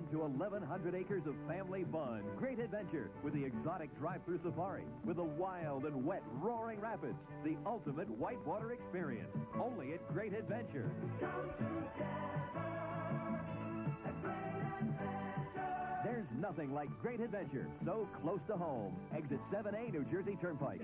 1 to 1,100 acres of family fun. Great adventure with the exotic drive-through safari, with the wild and wet roaring rapids, the ultimate whitewater experience. Only at Great Adventure. There's nothing like Great Adventure, so close to home. Exit 7A, New Jersey Turnpike.